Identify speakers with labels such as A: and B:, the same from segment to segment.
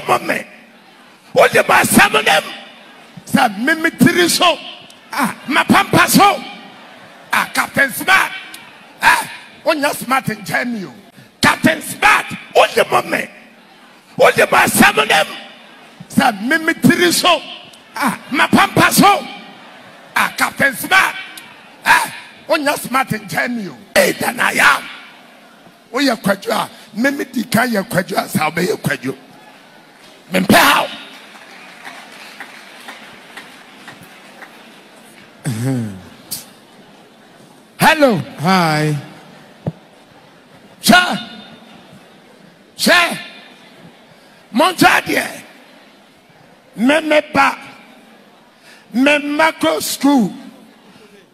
A: mɔ me wode mɔ asɛm nem sɛ meme tiri so mapampa so captain smart. Ɛ wonya smart mi o captain smart wode mɔ me wode mɔ asɛm nem sɛ meme tiri so mapampa so captain smart. Ɛ wonya smart nkyɛn mi o ee danaya woyɛ kwadwo a meme di kan yɛ kwadwo a saa wobɛyɛ kwadwo mempɛ haw hello.
B: Hi.
A: hwɛ hwɛ monto adeɛ meme ba. Memma kɔ skul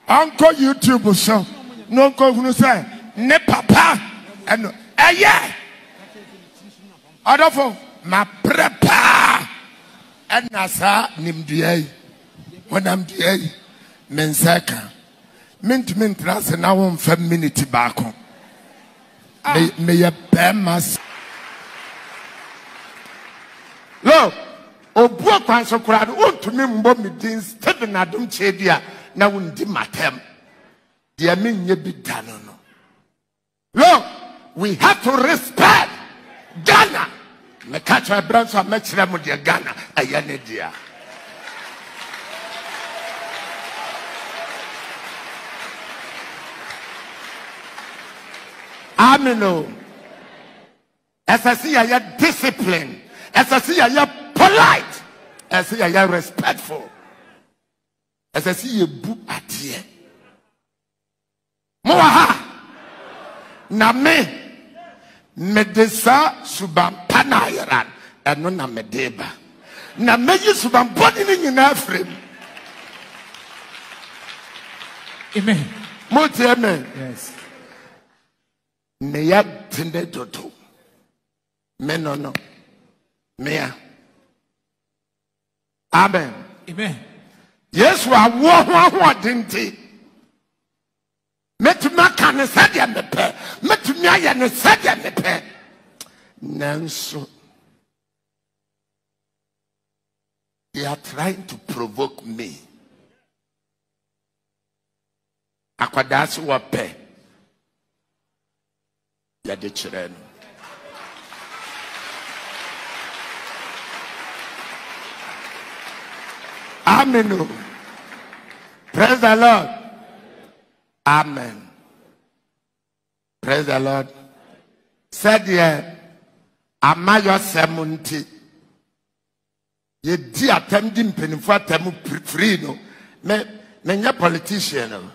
A: ɔnkɔ youtube so na ɔnkɔhunu sɛ ne papa. Ɛno ɛyɛ ɔdɔfo maprɛ paa ɛna saa nimdua yi. Wɔnam dua yi. Me nsa ka. Mentumi ntena ase na womfa minute baako. Me- meyɛ bɛrima lo obu akwan so koraa no wontumi mmɔ me din stephen adom kyerɛ di a na wondi deɛ menyɛ bi da no no. Lo we have to respect ghana meka kyerɛ berɛ nso a mɛkyerɛ mo deɛ ghana ɛyɛ ne dea. Amen o. Ɛsɛ sɛ yɛyɛ discipline. Ɛsɛ sɛ yɛyɛ polite. Ɛsɛ sɛ yɛyɛ respectful. Ɛsɛ sɛ yɛbu adeɛ. Mowɔ ha. Na me mede saa subampa no ayera ɛno na mede ba na mɛyi subampɔne no nyinaa afiri m
B: Amen.
A: motie me
B: Yes.
A: meyɛ tene dodo me no no. Mea. Amen.
B: Amen.
A: yesu awoɔ ho ahoɔden nti mɛtumi aka ne sɛdeɛ mepɛ mɛtumi ayɛ ne sɛdeɛ mepɛ nanso they are trying to provoke me. Akwadaa so wɔpɛ yɛde no. Amen. Praise the lord. Amen. Praise the lord. Sɛdeɛ amayɔsɛm nti yɛdi atɛm di mpanimfoɔ atɛm free no. Me menyɛ politician no.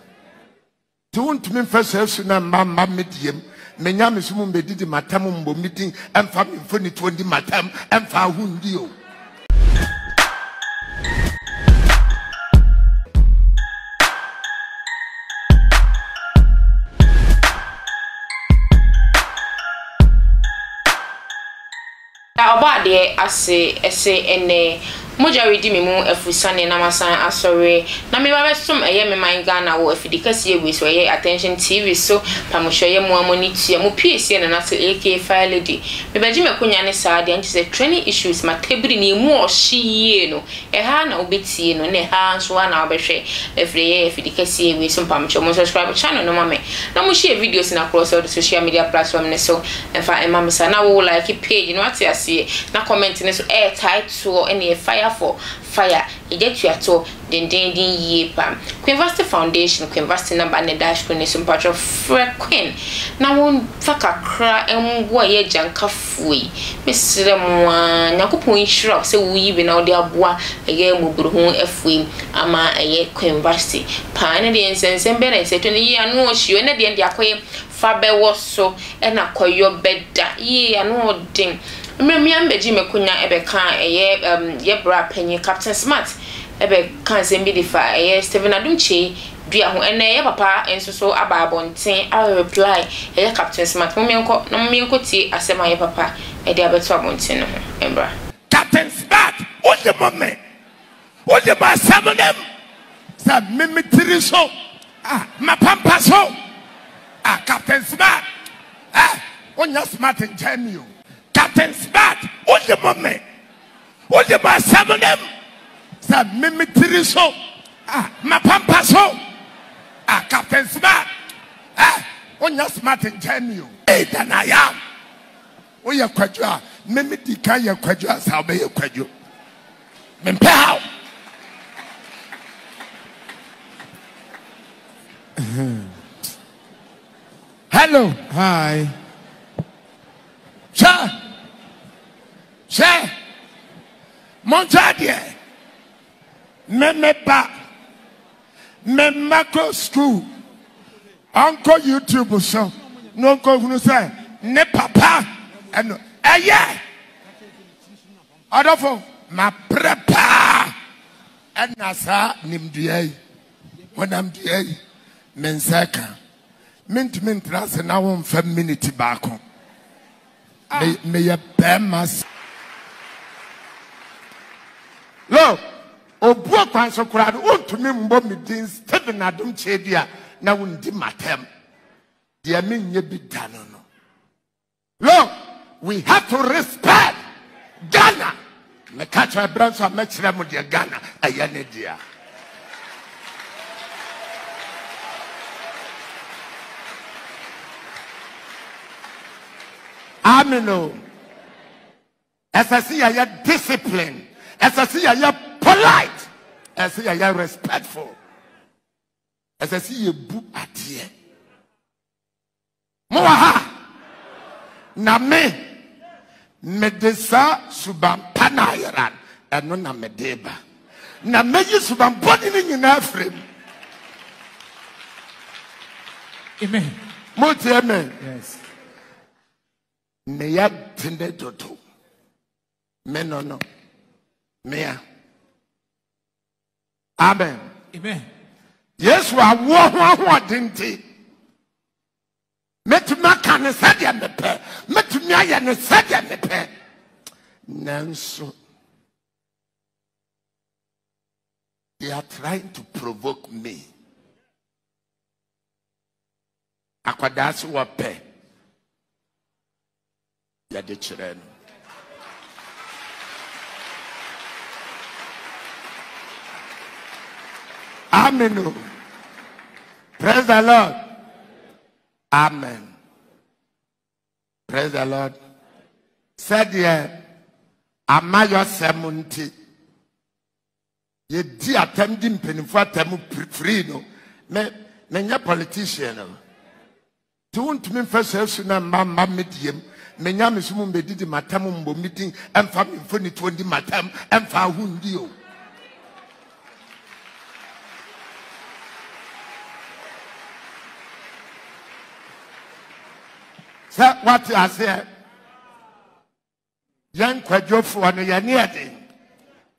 A: Nti wontumi mfa saa su no mma mma mediem menya me so mu mbɛdidi matam mbɔ me din ɛmfa me mfonitoɔ ndi matam ɛmfa aho
C: ɔbaa deɛ ase ɛsɛ ɛnɛ mogya redi me mu afusane na masan asɔre na meba bɛsom ɛyɛ me man ghana wɔ afidi kɛseɛ wei so ɛyɛ attention tv so pamohwɛyɛ mu amo ne tua mu pie sie nana sɛ ak fire lady mebɛgye m'akonya ne saa deɛ nkyɛ sɛ training issues matabiri ne ɛmu ɔhye yie no ɛha na wobɛtie no na ɛha nso a na wobɛhwɛ afiri ɛyɛ afidi kɛseɛ wei so mpamokyɛ mu subscribe channel no ma me na mohyɛ videos no akorɔ sɛ wode social media platform ne so ɛmfa ɛma me saa na wowo like page no wate aseɛ na comment ne so ɛyɛ title ɛne yɛ fire for fire ɛgya tuato dendenden yie pam quinvasty foundation quinvasty number ne dashboard ne so mpatwɛ frɛ queen na wɔmfa kakra mboa ɛyɛ agyankafoɔ yi mesrɛ mo a nyankopɔn nhyira sɛ woyi bi na wode aboa ɛyɛ mmɔborɔhu afuo yi ama ɛyɛ quinvasty paa ne deɛ nsɛnsɛm bɛ na ɛsɛ to no yie ano ɔhyio ɛne deɛ de akɔyɛ fa bɛwɔ so ɛna kɔyɔ bɛda yie ano ɔden mmemme mbɛgye mɛkonya ɛbɛka ɛyɛ um, yɛ bra panyin captain smart ɛbɛka nsɛm bi de fa ɛyɛ stephen adumkye dua ho ɛnɛ ɛyɛ papa nso so aba abɔnten a reply ɛyɛ captain smart. Mo mmɛnkɔ na mo mmɛnkɔ tie asɛm a ɛyɛ papa ɛde abɛto abɔnten no ho ɛmbra.
A: captain smart wode mɔ me wode mɔ asɛm nem sɛ meme tiri so mapampa so. A captain smart. Ɛ wonya smart nkyɛn mi o captain smart wode mɔ me wode ma asɛm nem sɛ meme tiri so ah, mapampa so ah, captain smart ah, wonya smart nkyɛn ni o ei danaya woyɛ kwadwo a meme di kan yɛ kwadwo a saa wobɛyɛ kwadwo mempɛ haw hello.
B: Hi.
A: Monto adeɛ meme ba. Memma kɔ skul ɔnkɔ youtube so. Na ɔnkɔhunu sɛ ne papa. Ɛno ɛyɛ ɔdɔfo maprɛ paa ɛna saa nimdua yi wɔnam dua yi me nsa ka mentumi ntena ase na womfa minute baako Me- meyɛ bɛrima s- lo obu akwan so koraa no wontumi mmɔ me din stephen adom kyerɛ di a na wondi matam. Deɛ menyɛ bi da no no. We have to respect ghana. Meka kyerɛ berɛ nso a mɛkyerɛ mo deɛ ghana ɛyɛ ne dea. Amen o. Ɛsɛ sɛ yɛyɛ discipline ɛsɛ sɛ yɛyɛ polite. Ɛsɛ sɛ yɛyɛ respectful. Ɛsɛ sɛ yɛbu adeɛ mowɔ ha. Na me. Mede saa subampa no ayera ɛno na mede ba. Na mɛyi subampɔne no nyinaa afiri m
B: Amen.
A: motie me
B: Yes.
A: meyɛ tene dodo. Me no no mea amen.
B: Amen.
A: yesu awoɔ ho ahoɔden nti mɛtumi aka ne sɛdeɛ mepɛ. Mɛtumi ayɛ ne sɛdeɛ mepɛ. Nanso they are trying to provoke me. Akwadaa so wɔpɛ yɛde kyerɛ no amen. Praise the lord. Amen. Praise the lord. Sɛdeɛ amayɔsɛm nti. Yɛdi atam di mpanimfoɔ pir- free no. Me menyɛ politician no nti wontumi mfa saa su no mma mma mediem menya me so mu mbɛdidi matam mbɔ me din ɛmfa me matam ɛmfa sɛ wate aseɛ yɛn kwadwofoɔ no yɛne yɛden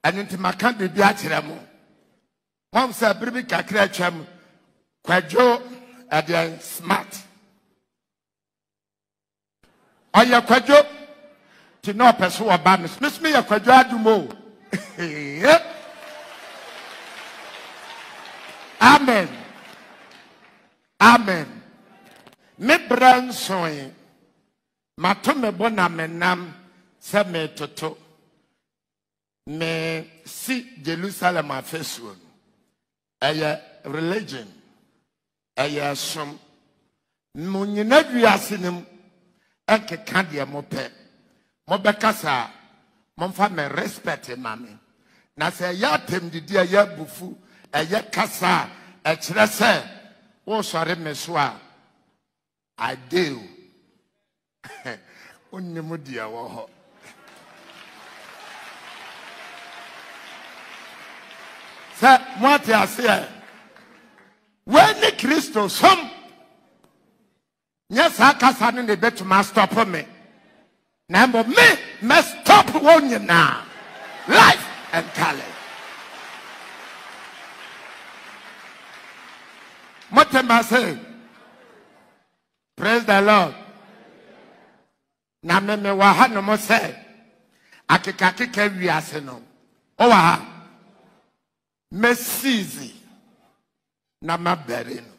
A: ɛno nti maka biribi akyerɛ mo mom sɛ bere kakra atwam kwadwo smart. Ɔyɛ kwadwo nti na ɔpɛ so wɔba no me so meyɛ kwadwo adom o amen. Amen. Me brɛ nsoe mato me bo na menam sɛ metoto me si jerusalem afasuo no. Ɛyɛ religion. Ɛyɛ som mo nyina wiase no mu ɛnkeka deɛ mopɛ. Mobɛka saa momfa me respect ma me. Na sɛ ɛyɛ atamdidi a ɛyɛ abufu ɛyɛ kasa a ɛkyerɛ sɛ woresɔre me so a ade o wonnim deɛ wɔ hɔ sɛ moate aseɛ wɔani kristo som? Nyɛ saa kasa no na ɛbɛtumi astɔpo me na. Life and talent. Motema sɛ praise the lord na meme wɔ ha nom sɛ akekakeka wiase no. Ɔwɔ ha. Mɛsiizi na mabɛre no.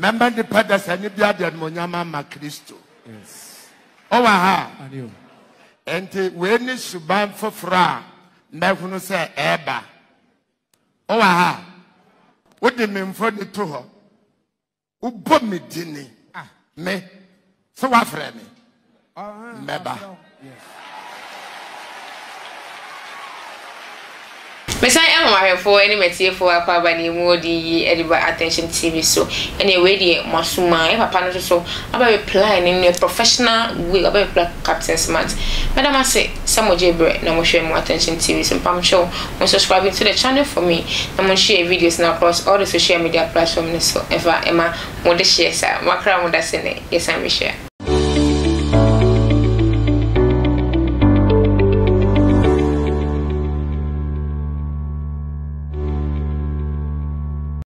A: Mɛma nipa da sɛ ne bi adeɛ nomonyam ama kristo. Ɔwɔ ha. Nti wei ne suban foforɔ a mɛhunu sɛ ɛɛba ɔwɔ ha. Wode me mfo de to hɔ wobɔ me dini me. Sɛ woafrɛ me mmɛba
C: mesan ɛma mahwɛfoɔ ne matiefoɔ akɔ aba ne mu ɔde yi ɛde ba attention tv so. Ɛne ɛwei deɛ mo asoma ɛ papa no nso so aba reply ne no professional way aba reply captain smart. Madam ase sɛ mogye berɛ na mohwɛ mu attention tv so mpam hyɛ mo subscribing to the channel for me. Na mo share videos na across all the social media platforms so ɛfa ɛma mode hyɛ saa moakra mo da se ne yɛsan mehyɛ